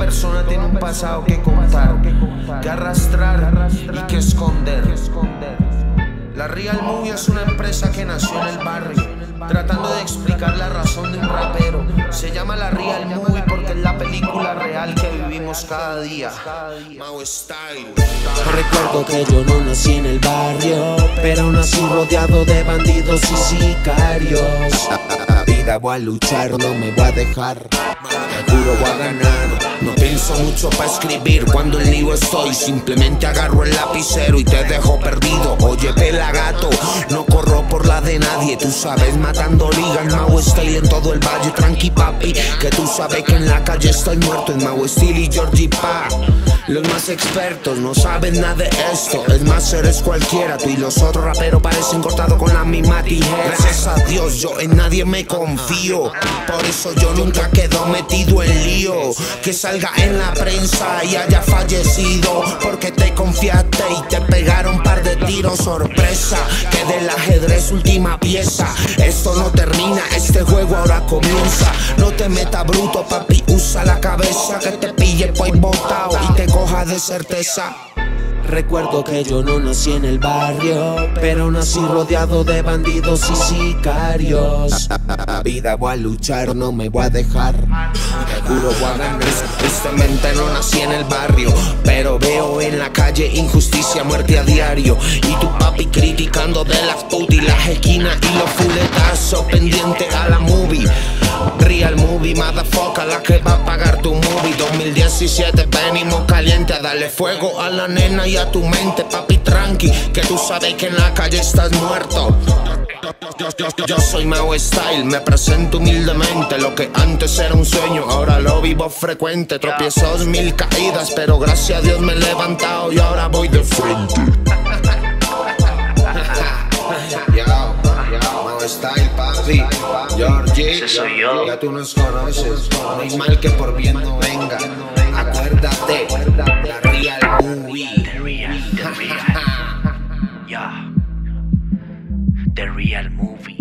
persona tiene un pasado que contar, que arrastrar y que esconder. La Real Movie es una empresa que nació en el barrio, tratando de explicar la razón de un rapero. Se llama La Real Movie real que vivimos cada día. Recuerdo que yo no nací en el barrio, pero nací rodeado de bandidos y sicarios. Vida voy a luchar, no me voy a dejar. Juro voy a ganar. No pienso mucho para escribir cuando en lío estoy. Simplemente agarro el lapicero y te dejo perdido. Oye, pelagato, no corro por la de nadie. Tú sabes, matando ligas, Mau Style en todo el valle. Tranqui, papi, que tú sabes que en la calle estoy muerto. En Style y Georgie Pa. Los más expertos no saben nada de esto. Es más, eres cualquiera. Tú y los otros raperos parecen cortados con la misma tijera. Gracias a Dios, yo en nadie me confío. Por eso yo nunca quedo metido en lío. Que salga en la prensa y haya fallecido. Porque te confiaste y te pegaron tiros. Sorpresa, que del ajedrez última pieza. Esto no termina, este juego ahora comienza. No te meta bruto, papi, usa la cabeza. Que te pille pues botado y te coja de certeza. Recuerdo que yo no nací en el barrio, pero nací rodeado de bandidos y sicarios. Vida voy a luchar, no me voy a dejar. Juro voy. Tristemente no nací en el barrio, pero veo en la calle injusticia, muerte a diario. Y tu papi criticando de las putas las esquinas y los fuletazos pendiente a la movie. Real movie, motherfucker, la que va a pagar. 2017 venimos caliente a darle fuego a la nena y a tu mente, papi tranqui, que tú sabes que en la calle estás muerto. Yo, soy Mau Style, me presento humildemente. Lo que antes era un sueño, ahora lo vivo frecuente. Tropiezos, mil caídas, pero gracias a Dios me he levantado y ahora voy de frente. style, papi. Georgie, ese soy yo. Ya tú nos conoces. No hay mal que por bien no venga. Acuérdate, la real movie. The real, the real. yeah. The real movie.